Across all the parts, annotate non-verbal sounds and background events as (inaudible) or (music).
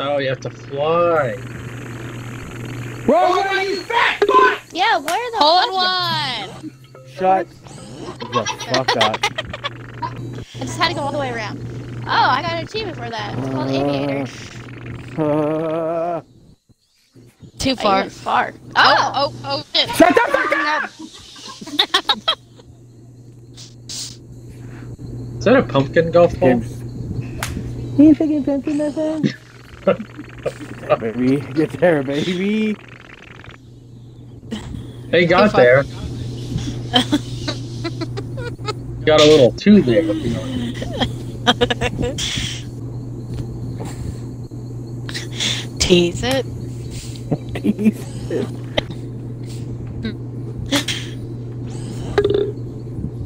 Oh, you have to fly. Rosa, you fat fuck! Yeah, where the Hole in one! Shut the fuck up. I just had to go all the way around. Oh, I got an achievement for that. It's called Aviator. Uh, (sighs) Too Oh, far. you far. Oh, oh, oh, shit. shut the fuck up! Is that a pumpkin golf ball? James. You thinking fancy nothing? baby, get there, baby. Hey, got far. there. got a little too there. Tease it. Tease it.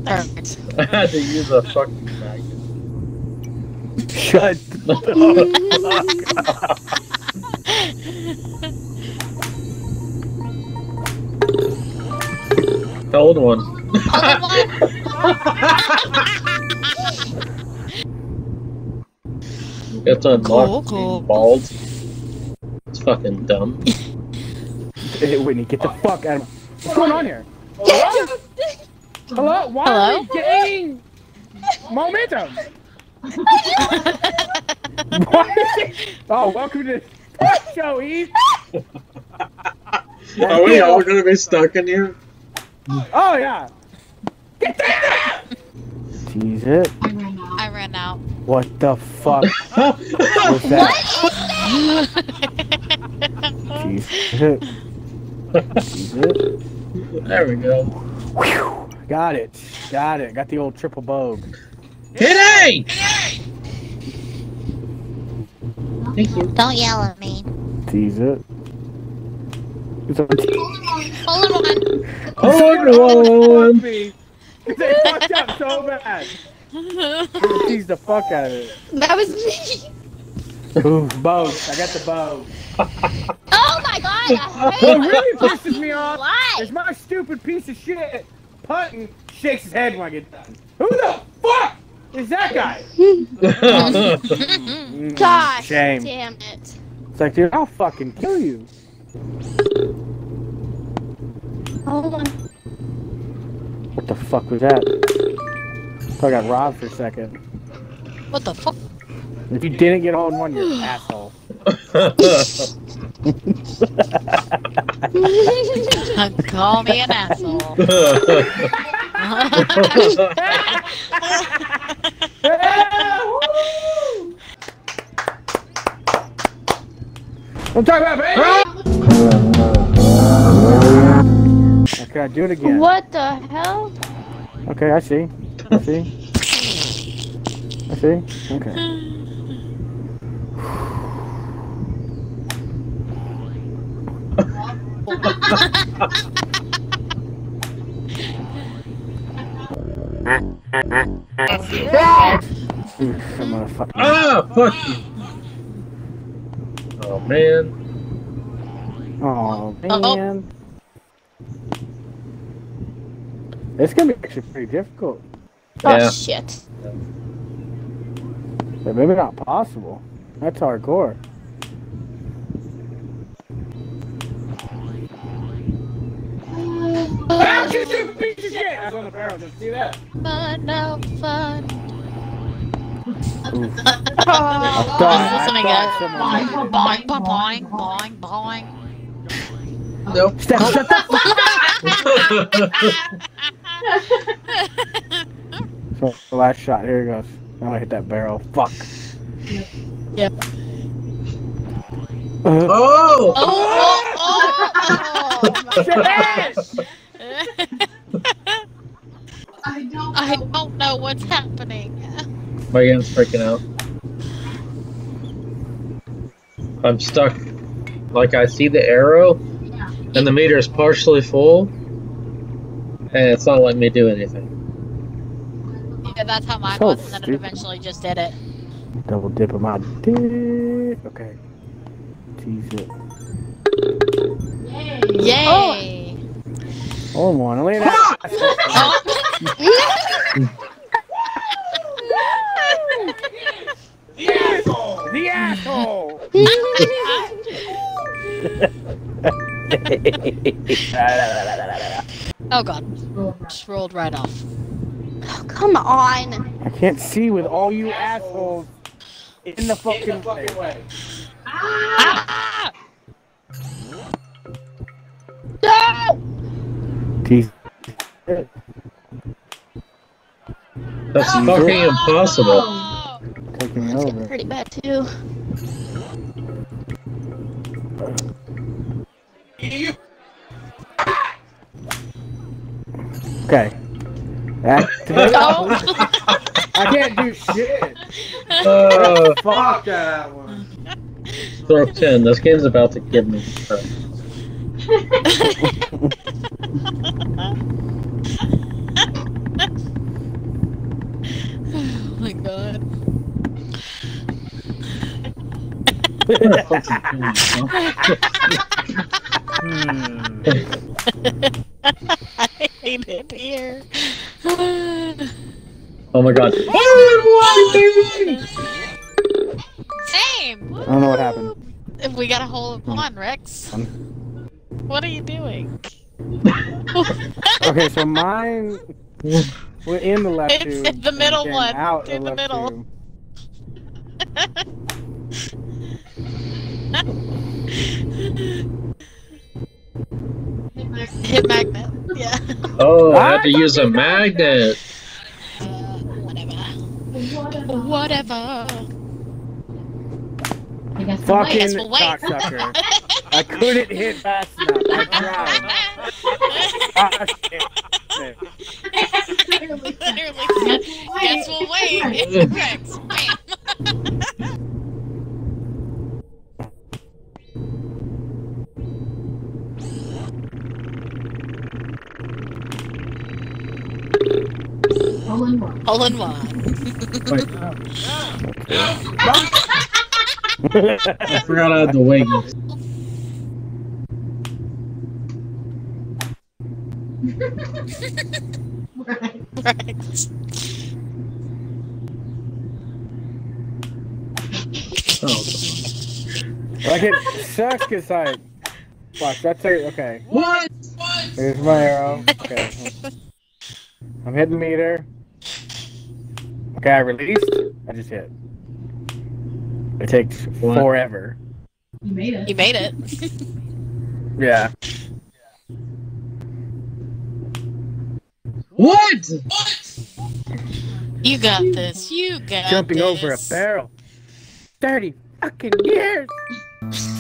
Perfect. I had to use a fucking magnet. (laughs) Shut (laughs) the fuck up. The old one. Hole in. You have to unlock Cool, being cool. bald. It's fucking dumb. Hey, Whitney, get the fuck out of What's going on here? Hello? Why are we getting momentum? (laughs) Why is it- Oh, welcome to the show, Eve. (laughs) Are we all gonna be stuck in here? Oh, yeah. Get there! Tease it. I ran out. What the fuck (laughs) was that? Tease it. Tease it. there we go. Whew. Got it. Got it. Got the old triple bogue. Hit A! Thank you. Don't yell at me. Tease it. It's a- Hole in one. Oh, no! They fucked up so bad. Tease the fuck out of it. That was me. Ooh, bogue. I got the bogue. Oh my god, I (laughs) What really pisses me off Why? is my stupid piece of shit Putton shakes his head when I get done. Who the fuck is that guy? (laughs) Gosh, (laughs) Shame. damn it. It's like, dude, I'll fucking kill you. Hold on. What the fuck was that? I got robbed for a second. What the fuck? If you didn't get all in one, you're an (sighs) asshole. (laughs) Call me an asshole. I'm talking about baby! Okay, I do it again. What the hell? Okay, I see. I see. I see. Okay. (laughs) Oof, I'm gonna fucking. ah, fuck you. Oh man. Oh Uh-oh. man. It's gonna be actually pretty difficult. Oh Yeah. shit. But maybe not possible. That's hardcore. Ah, you stupid piece of shit! I was on the barrel, did you see that? Fun, no fun. Oof. I thought- was I listening thought boing, boing, boing, boing, boing, boing. Nope. Steph, shut the So, the last shot, here he goes. Now I'm hit that barrel. Fuck. Yep. Uh, oh! Oh, (laughs) oh, oh, shit! I don't know what's happening. My game's freaking out. I'm stuck. Like I see the arrow, and the meter is partially full, and it's not letting me do anything. Yeah, that's how mine So was, and then it eventually just did it. Double dip him out. Dick. Okay. Tease it. Yay! Oh, one. Look at that. Oh. Yes! The asshole! (laughs) Oh god. Just rolled right off. Oh, come on. I can't see with all you assholes in the fucking way. Ah! No! Jesus. That's fucking impossible. Oh, Taking me over. Pretty bad, too. Okay. Activate. no. (laughs) I can't do shit. (laughs) Uh, Fuck that one. throw 10. This game's about to give me. Crap. oh my god. (laughs) I hate it here. Oh my god. Same. I don't know what happened. We got a hole in one, Rex. What are you doing? Okay, so mine We're in the left It's tube. in the middle one. Out In the left middle. Hit magnet. Yeah. Oh, I had to use a magnet. Uh, whatever. Whatever. I guess Fucking Yes, well, wait. cocksucker. I couldn't hit fast enough. I tried. Ah, shit. Shit. Literally guess we'll wait. It's Rex. Bam. all in one. All in one. I forgot I had the wings. Right. Rex. Oh, Like it sucks because like, watch. That's a, okay. what? Here's my arrow. Okay. I'm hitting meter. Okay, I released. I just hit. It takes What? forever. You made it. You made it. (laughs) Yeah. What? You got this. You got Jumping this. over a barrel. 30 fucking years. (laughs)